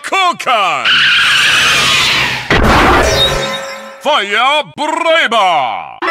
Kokan! Fire Breba!